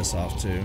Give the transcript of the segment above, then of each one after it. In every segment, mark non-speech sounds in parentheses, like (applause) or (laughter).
this off too.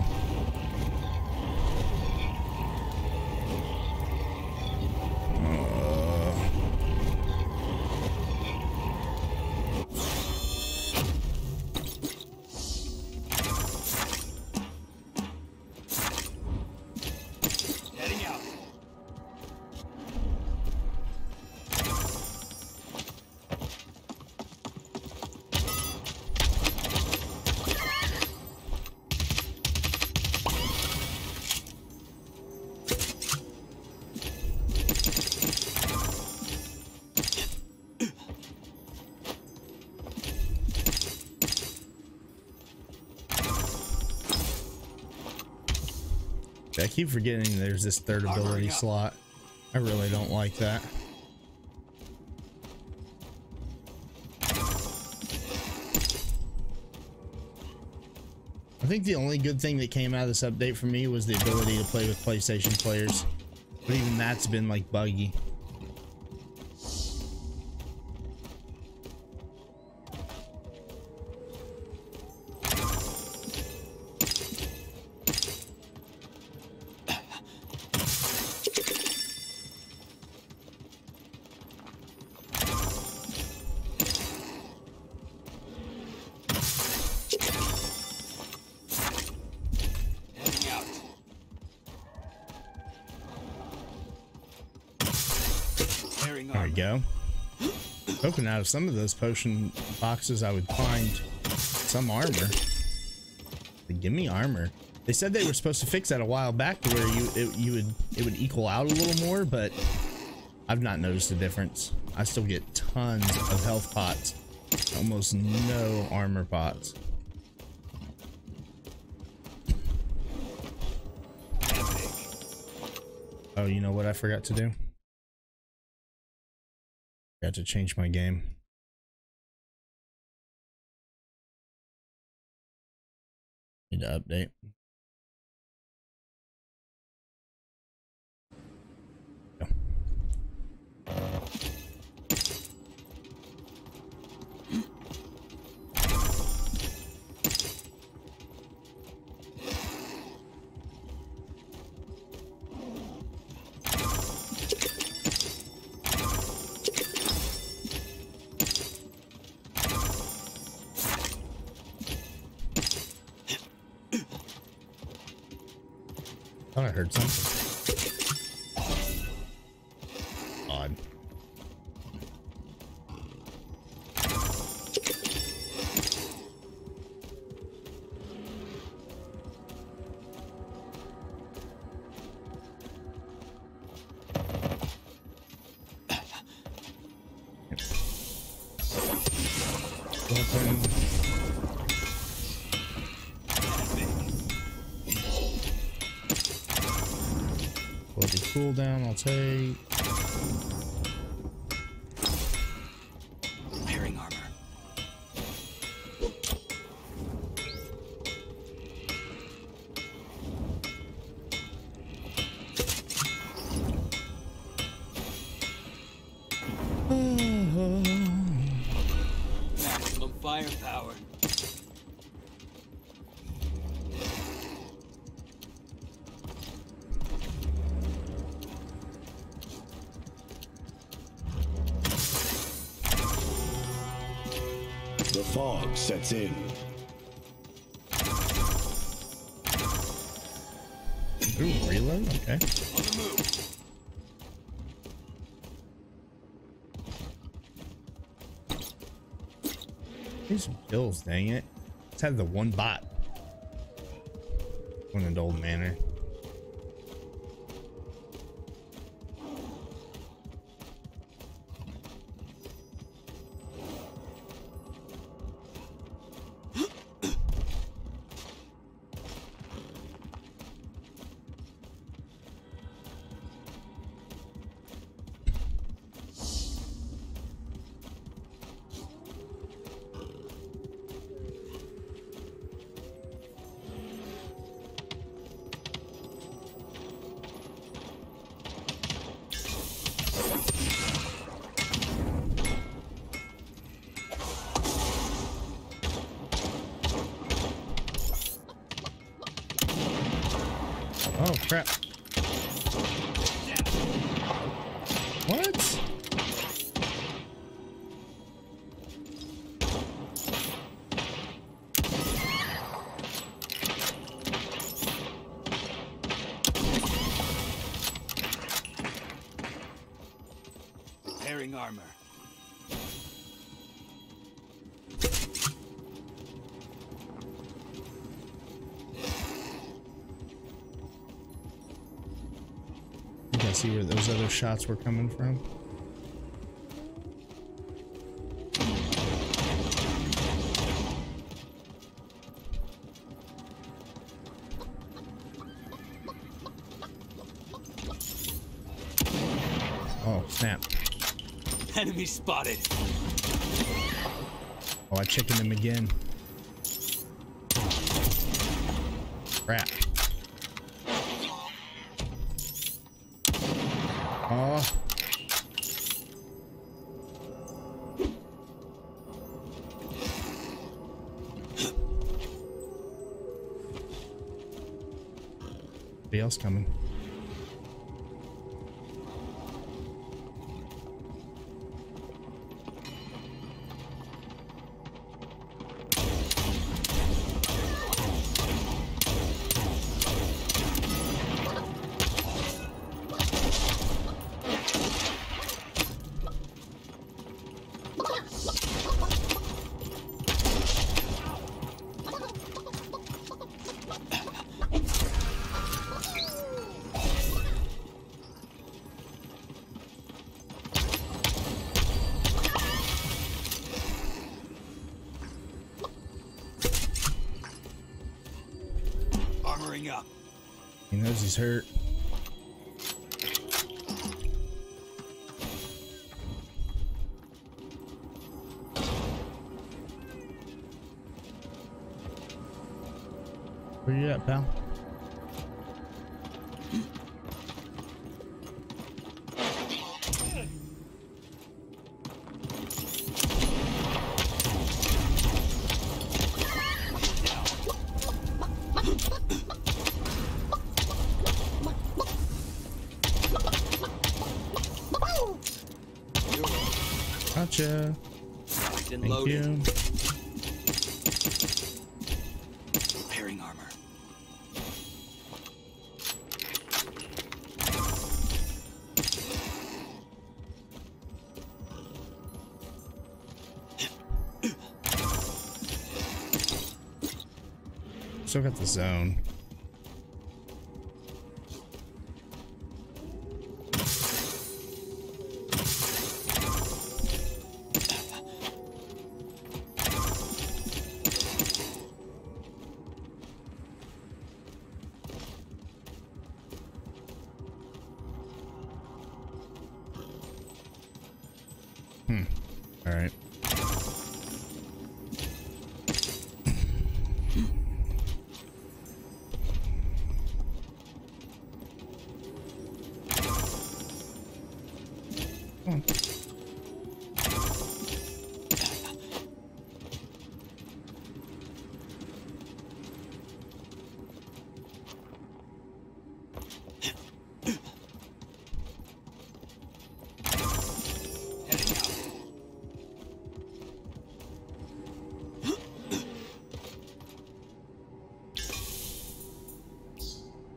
Keep forgetting there's this third ability slot. I really don't like that. I think the only good thing that came out of this update for me was the ability to play with PlayStation players. But even that's been like buggy. Out of some of those potion boxes I would find some armor. But give me armor. They said they were supposed to fix that a while back to where you it, you would it would equal out a little more, but I've not noticed a difference. I still get tons of health pots, almost no armor pots. Oh, you know what I forgot to do? Got to change my game. Need to update. I heard something. Cooldown, I'll take. Clearing armor. Maximum firepower. Sets in. Ooh, reload? Okay. On the move. Need some kills, dang it. Let's have the one bot. One in old manor. Crap. What? Repairing armor. See where those other shots were coming from. Oh, snap. Enemy spotted. Oh, I chickened him again. Crap. Else coming. Knows he's hurt. Where you at, pal? Still got the zone.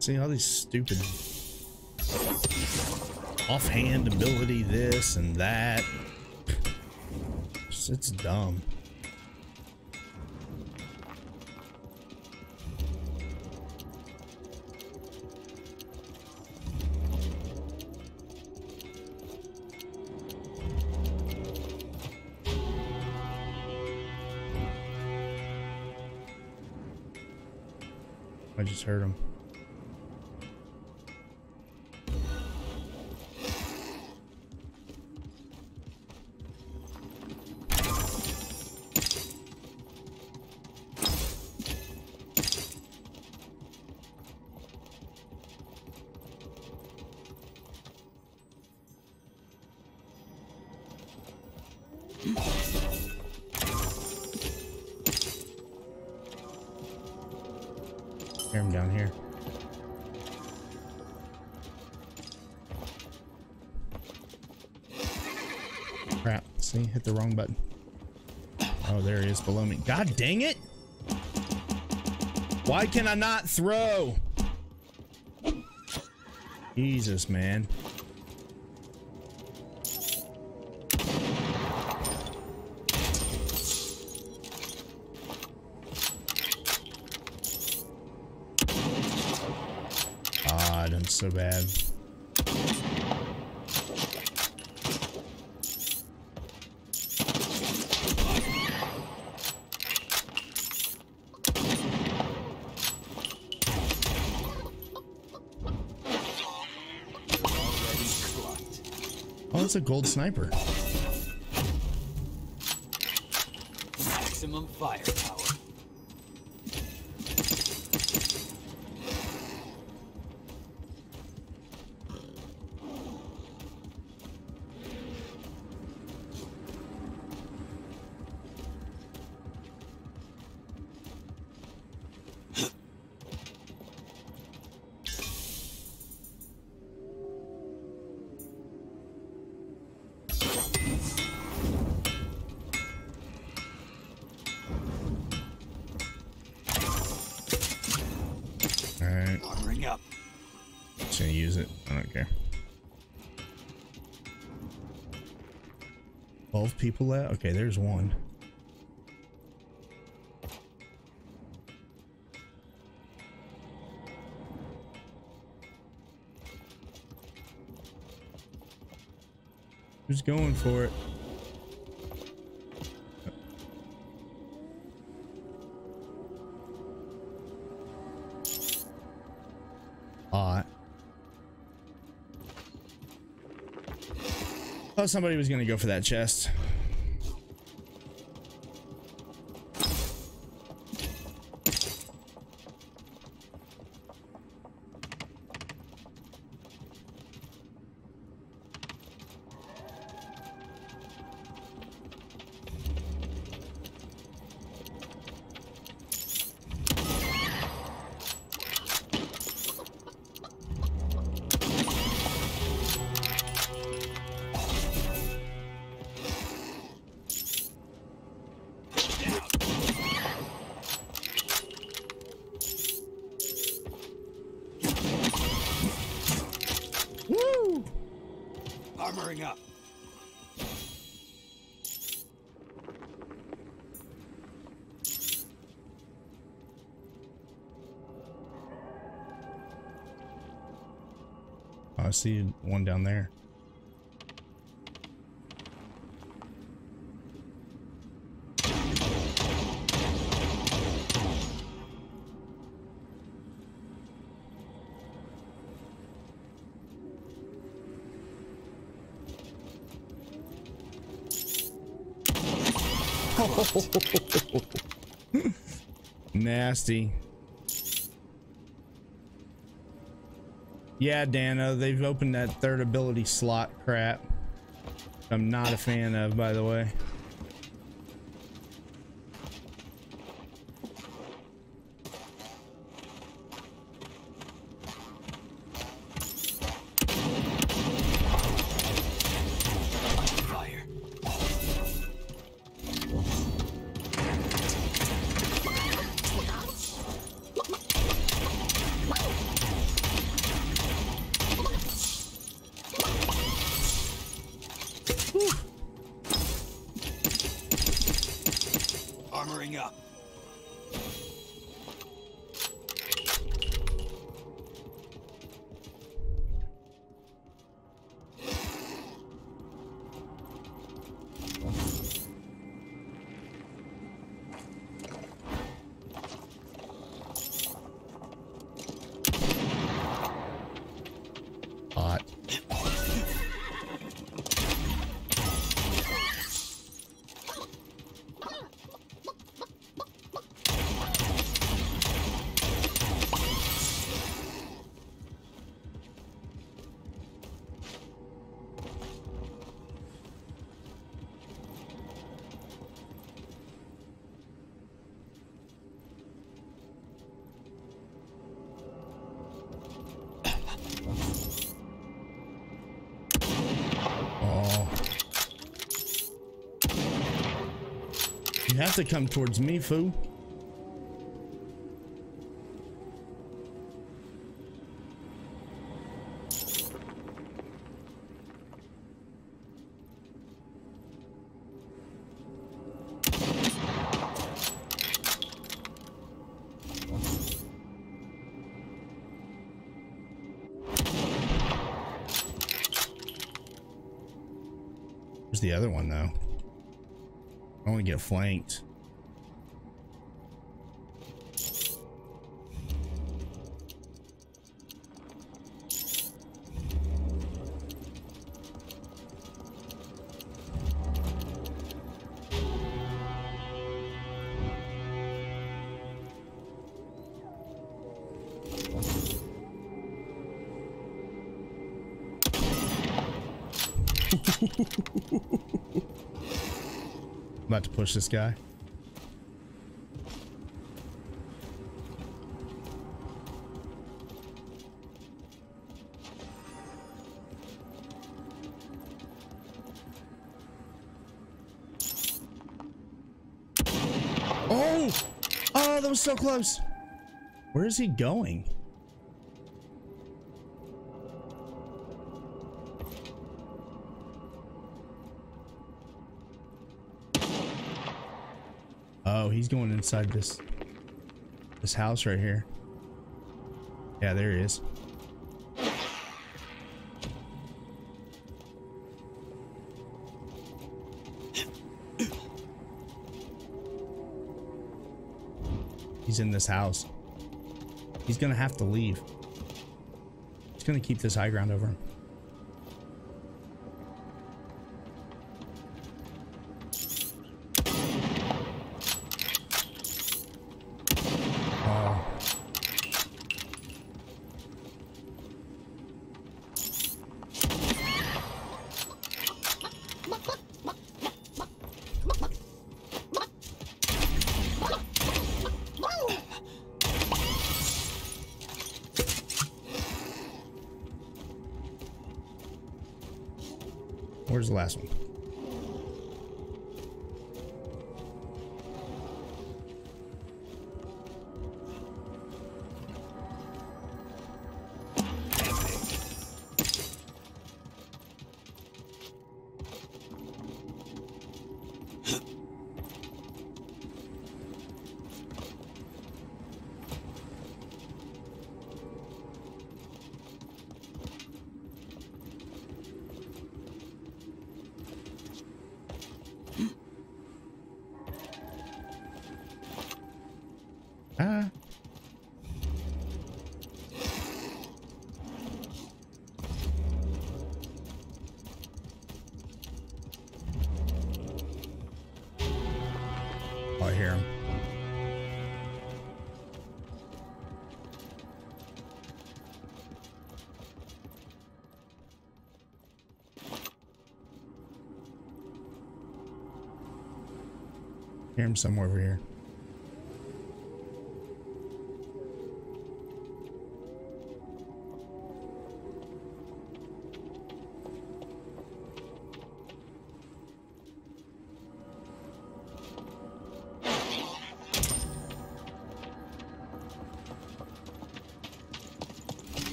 See all these stupid offhand ability, this and that. It's, it's dumb. See, hit the wrong button. Oh, there he is below me. God dang it! Why can I not throw? Jesus, man. I'm so bad. It's a gold sniper. Maximum firepower. Alright, Armoring up. just gonna use it. I don't care. 12 people left? Okay, there's one. Who's going for it? Thought somebody was gonna go for that chest. Up. I see one down there. (laughs) Nasty. Yeah, Dano, they've opened that third ability slot crap. I'm not a fan of, by the way. Hot. Have to come towards me, fool. Where's the other one, though? I want to get flanked. (laughs) about to push this guy. Oh! Oh, that was so close. Where is he going? Oh, he's going inside this this house right here. Yeah, there he is. He's in this house. He's gonna have to leave. He's gonna keep this high ground over him. Last one? Hear him somewhere over here.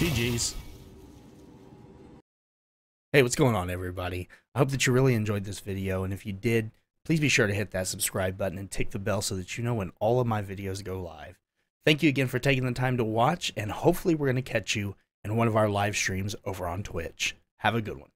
GG's. Hey, what's going on, everybody? I hope that you really enjoyed this video, and if you did, please be sure to hit that subscribe button and tick the bell so that you know when all of my videos go live. Thank you again for taking the time to watch, and hopefully, we're going to catch you in one of our live streams over on Twitch. Have a good one.